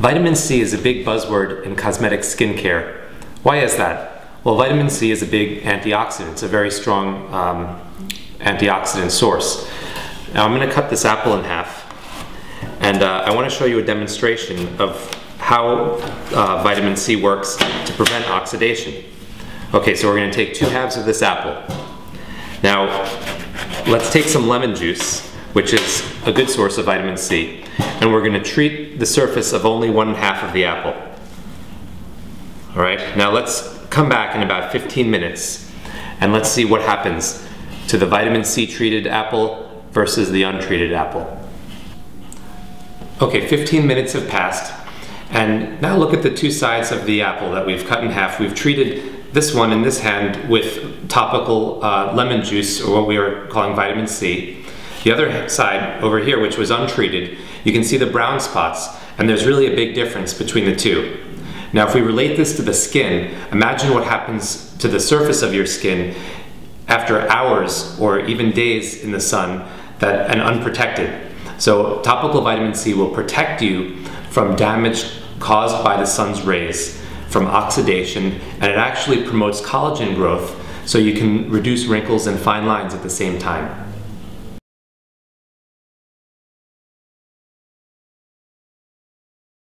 Vitamin C is a big buzzword in cosmetic skincare. Why is that? Well, vitamin C is a big antioxidant. It's a very strong um, antioxidant source. Now I'm going to cut this apple in half and uh, I want to show you a demonstration of how uh, vitamin C works to prevent oxidation. Okay, so we're going to take two halves of this apple. Now, let's take some lemon juice, which is a good source of vitamin C, and we're going to treat the surface of only one half of the apple. All right, now let's come back in about 15 minutes and let's see what happens to the vitamin C treated apple versus the untreated apple. Okay, 15 minutes have passed and now look at the two sides of the apple that we've cut in half. We've treated this one in this hand with topical uh, lemon juice or what we are calling vitamin C. The other side over here, which was untreated, you can see the brown spots and there's really a big difference between the two. Now if we relate this to the skin, imagine what happens to the surface of your skin after hours or even days in the sun that and unprotected. So topical vitamin C will protect you from damage caused by the sun's rays, from oxidation, and it actually promotes collagen growth so you can reduce wrinkles and fine lines at the same time.